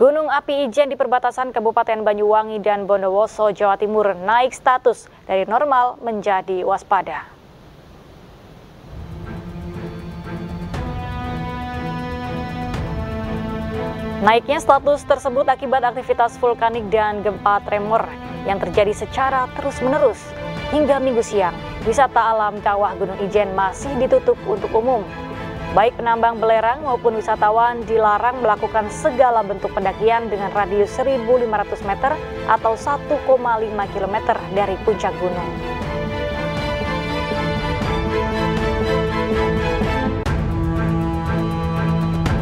Gunung api Ijen di perbatasan Kabupaten Banyuwangi dan Bondowoso, Jawa Timur naik status dari normal menjadi waspada. Naiknya status tersebut akibat aktivitas vulkanik dan gempa tremor yang terjadi secara terus-menerus. Hingga minggu siang, wisata alam kawah Gunung Ijen masih ditutup untuk umum. Baik penambang belerang maupun wisatawan dilarang melakukan segala bentuk pendakian dengan radius 1.500 meter atau 1,5 km dari puncak gunung.